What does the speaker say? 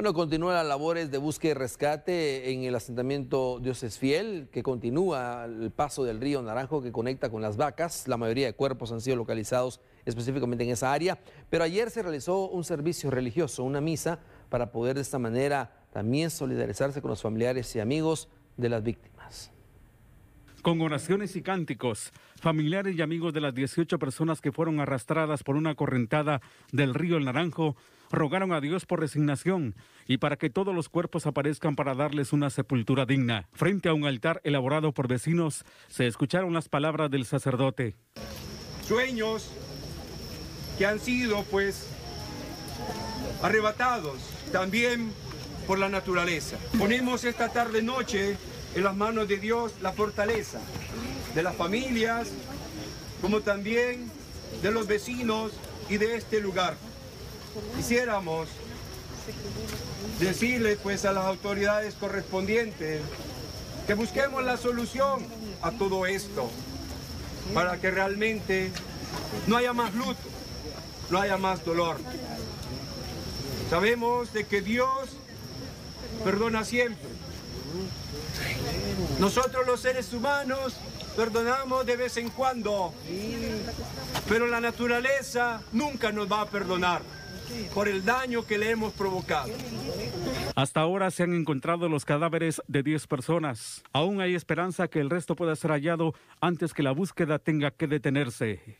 Bueno, continúan las labores de búsqueda y rescate en el asentamiento Dioses Fiel, que continúa el paso del río Naranjo que conecta con las vacas. La mayoría de cuerpos han sido localizados específicamente en esa área, pero ayer se realizó un servicio religioso, una misa, para poder de esta manera también solidarizarse con los familiares y amigos de las víctimas. Con oraciones y cánticos, familiares y amigos de las 18 personas que fueron arrastradas por una correntada del río El Naranjo rogaron a Dios por resignación y para que todos los cuerpos aparezcan para darles una sepultura digna. Frente a un altar elaborado por vecinos, se escucharon las palabras del sacerdote. Sueños que han sido pues arrebatados también por la naturaleza. Ponemos esta tarde noche en las manos de Dios la fortaleza de las familias, como también de los vecinos y de este lugar. Quisiéramos decirle pues a las autoridades correspondientes que busquemos la solución a todo esto para que realmente no haya más luto, no haya más dolor. Sabemos de que Dios perdona siempre. Nosotros los seres humanos perdonamos de vez en cuando, pero la naturaleza nunca nos va a perdonar por el daño que le hemos provocado. Hasta ahora se han encontrado los cadáveres de 10 personas. Aún hay esperanza que el resto pueda ser hallado antes que la búsqueda tenga que detenerse.